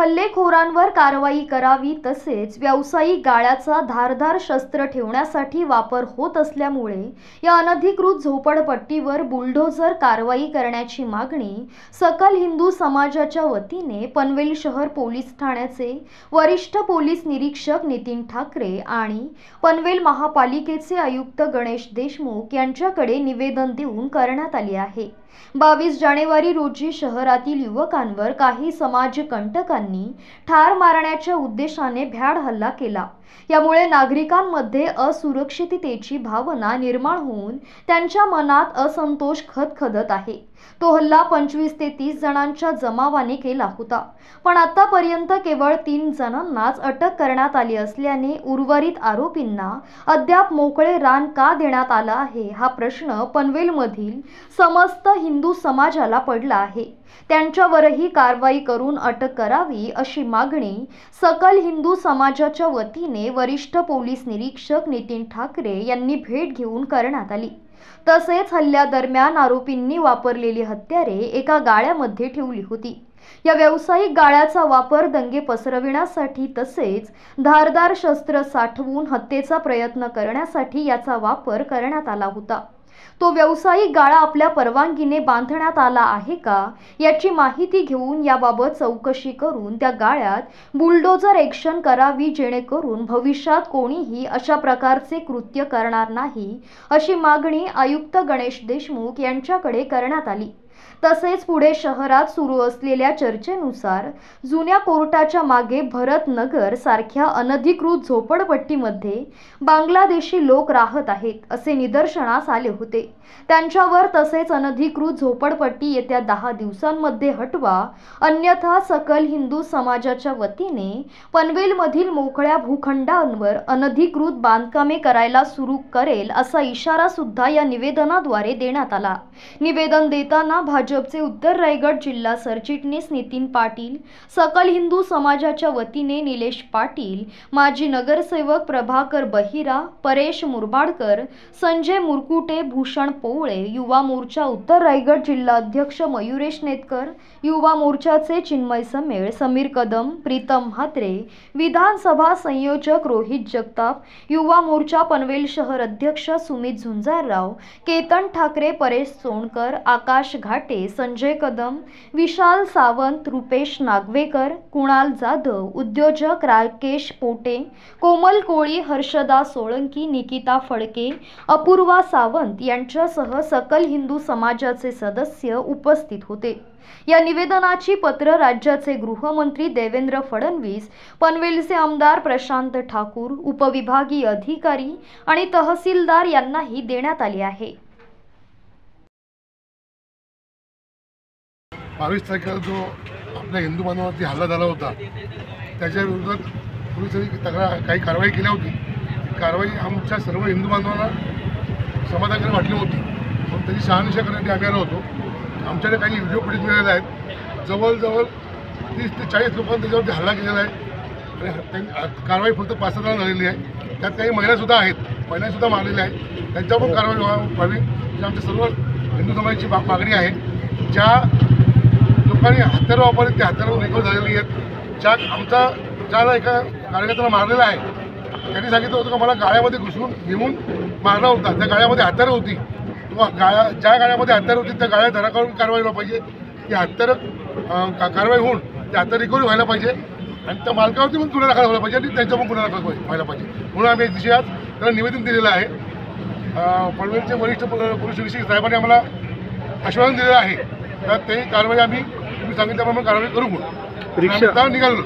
हल्लेखोरांवर कारवाई करावी तसेच व्यावसायिक गाळ्याचा धारधार शस्त्र ठेवण्यासाठी वापर होत असल्यामुळे या अनधिकृत झोपडपट्टीवर बुलडोझर कारवाई करण्याची मागणी सकल हिंदू समाजाच्या वतीने पनवेल शहर पोलीस ठाण्याचे वरिष्ठ पोलीस निरीक्षक नितीन ठाकरे आणि पनवेल महापालिकेचे आयुक्त गणेश देशमुख यांच्याकडे निवेदन देऊन करण्यात आले आहे. बावीस जानेवारी रोजी शहरातील युवकांवर काही समाजकंटकांनी ठार मारण्याच्या उद्देशाने भ्याड हल्ला केला. यामुळे नागरिकांमध्ये असुरक्षिततेची भावना निर्माण होऊन त्यांच्या मनात असंतोष खदखदत आहे. तो हल्ला पंचवीस ते तीस जणांच्या जमावाने केला होता. पण आतापर्यंत केवळ तीन जणांनाच अटक करण्यात आली असल्याने उर्वरित आरोपींना अद्याप मोकळे रान का देण्यात आला आहे हा प्रश्न पनवेलमधील समस्त हिंदू समाजाला पडला आहे. त्यांच्यावरही कारवाई करून अटक करावी अशी मागणी सकल हिंदू समाजाच्या वतीने वरिष्ठ पोलीस निरीक्षक नितीन ठाकरे यांनी भेट घेऊन करण्यात आली. तसेच हल्ल्यादरम्यान आरोपींनी वापरलेली हत्यारे एका गाळ्यामध्ये ठेवली होती. या व्यावसायिक गाळ्याचा वापर दंगे पसरविण्यासाठी तसेच धारदार शस्त्र साठवून हत्येचा प्रयत्न करण्यासाठी याचा वापर करण्यात आला होता. तो व्यावसायिक गाळा आपल्या परवानगीने बांधण्यात आला आहे का याची माहिती घेऊन याबाबत चौकशी करून त्या गाळ्यात बुलडोजर ॲक्शन करावी जेणेकरून भविष्यात कोणीही अशा प्रकारचे कृत्य करणार नाही अशी मागणी आयुक्त गणेश देशमुख यांच्याकडे करण्यात आली. तसेच पुढे शहरात सुरू असलेल्या चर्चेनुसार जुन्या कोर्टाच्या मागे भरतनगर सारख्या अनधिकृत झोपडपट्टीमध्ये बांगलादेशी लोक राहत आहेत असे निदर्शनास आले होते. त्यांच्यावर तसेच अनधिकृत झोपडपट्टी येत्या दहा दिवसांमध्ये हटवा अन्यथा सकल हिंदू समाजाच्या वतीने पनवेलमधील मोकळ्या भूखंडांवर अनधिकृत बांधकामे करायला सुरू करेल असा इशारा सुद्धा या निवेदनाद्वारे देण्यात आला. निवेदन देताना भाजपचे उत्तर रायगड जिल्हा सरचिटणीस नितीन पाटील सकल हिंदू समाजाच्या वतीने निलेश पाटील माजी नगरसेवक प्रभाकर बहिरा परेश मुरबाडकर संजय मुरकुटे भूषण पोवळे युवा मोर्चा उत्तर रायगड जिल्हा अध्यक्ष मयुरेश नेतकर युवा मोर्चाचे चिन्मय समेळ समीर कदम प्रीतम म्हात्रे विधानसभा संयोजक रोहित जगताप युवा मोर्चा पनवेल शहर अध्यक्ष सुमित झुंजारराव केतन ठाकरे परेश सोनकर आकाश घाट संजय कदम विशाल सावंत रुपेश नागवेकर कुणाल जाधव उद्योजक राकेश पोटे कोमल कोळी हर्षदा सोळंकी निकिता फडके अपूर्वा सावंत यांच्यासह सकल हिंदू समाजाचे सदस्य उपस्थित होते. या निवेदनाची पत्र राज्याचे गृहमंत्री देवेंद्र फडणवीस पनवेलचे आमदार प्रशांत ठाकूर उपविभागीय अधिकारी आणि तहसीलदार यांनाही देण्यात आली आहे. बावीस तारखेला जो आपल्या हिंदू बांधवावरती हल्ला झाला होता त्याच्या विरोधात पोलिसांनी तक्रार काही कारवाई केल्या होती. कारवाई आमच्या सर्व हिंदू बांधवांना समाधानकारक वाटली होती. पण त्याची शहानिशा करण्यासाठी आम्ही आलो होतो. आमच्याकडे काही व्हिडिओ फुटेज मिळाले आहेत. जवळजवळ तीस ते चाळीस लोकांनी त्याच्यावरती हल्ला केलेला आहे. आणि कारवाई फक्त पाच सहा झालेली आहे. त्यात काही महिलासुद्धा आहेत. महिलासुद्धा मारलेल्या आहेत. त्यांच्यावर पण कारवाई व्हावी ही म्हणजे आमच्या सर्व हिंदू समाजाची मागणी आहे. ज्या लोकांनी हत्यारं वापरली ते हत्यारं रिकवर झालेली आहेत. ज्या आमचा ज्याला एका कार्यकर्त्याला मारलेला आहे त्यांनी सांगितलं होतं का मला गाळ्यामध्ये घुसून घेऊन मारला होता. त्या गाळ्यामध्ये हत्यारं होती. किंवा गाळ्या ज्या गाळ्यामध्ये हत्यारं होती त्या गाळ्या धराकडून कारवाई व्हायला पाहिजे. ती हत्यारं कारवाई होऊन ते हत्यार रिकव्हरी व्हायला पाहिजे. आणि त्या मालकावरती पण गुन्हा दाखल व्हायला पाहिजे आणि त्यांच्या पण गुन्हा दाखल व्हायला पाहिजे. म्हणून आम्ही एक आज त्याला निवेदन दिलेलं आहे. पनवेलचे वरिष्ठ पोल- पोलीस निरीक्षक साहेबांनी आम्हाला आश्वासन दिलेलं आहे. तर ते कारवाई आम्ही सांगितल्याप्रमाणे कारवाई करू म्हणून. रिक्षा- निघालो.